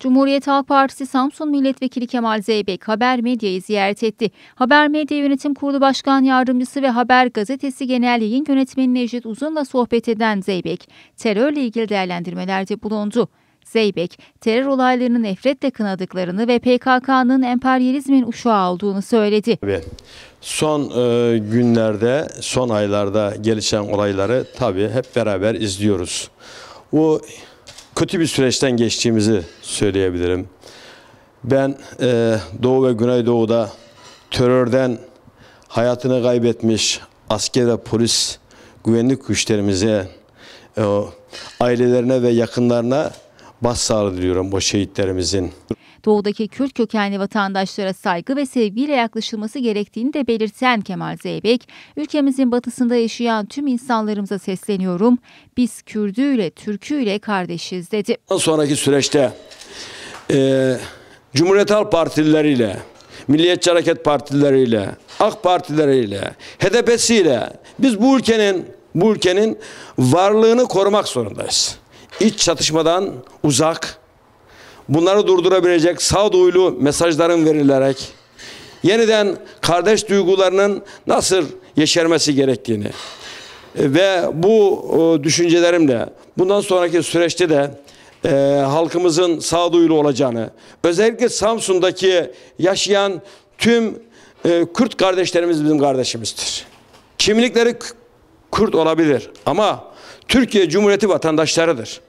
Cumhuriyet Halk Partisi Samsun Milletvekili Kemal Zeybek Haber Medya'yı ziyaret etti. Haber Medya Yönetim Kurulu Başkan Yardımcısı ve Haber Gazetesi Genel Yayın Yönetmeni Necdet Uzun'la sohbet eden Zeybek, terörle ilgili değerlendirmelerde bulundu. Zeybek, terör olaylarını nefretle kınadıklarını ve PKK'nın emperyalizmin uşağı olduğunu söyledi. Tabii. Son e, günlerde, son aylarda gelişen olayları tabii hep beraber izliyoruz. Bu kötü bir süreçten geçtiğimizi söyleyebilirim. Ben e, Doğu ve Güneydoğu'da terörden hayatını kaybetmiş asker ve polis güvenlik güçlerimize, e, ailelerine ve yakınlarına başsağlığı diliyorum bu şehitlerimizin. Doğudaki Kürt kökenli vatandaşlara saygı ve sevgiyle yaklaşılması gerektiğini de belirten Kemal Zeybek, ülkemizin batısında yaşayan tüm insanlarımıza sesleniyorum. Biz Kürdüyle, Türküyle kardeşiz dedi. Sonraki süreçte e, Cumhuriyet Halk Partileriyle, Milliyetçi Hareket Partileriyle, AK Partileriyle, HDP'siyle biz bu ülkenin bu ülkenin varlığını korumak zorundayız. İç çatışmadan uzak, bunları durdurabilecek sağduyulu mesajların verilerek yeniden kardeş duygularının nasıl yeşermesi gerektiğini ve bu e, düşüncelerimle bundan sonraki süreçte de e, halkımızın sağduyulu olacağını özellikle Samsun'daki yaşayan tüm e, Kürt kardeşlerimiz bizim kardeşimizdir. Kimlikleri Kürt olabilir ama Türkiye Cumhuriyeti vatandaşlarıdır.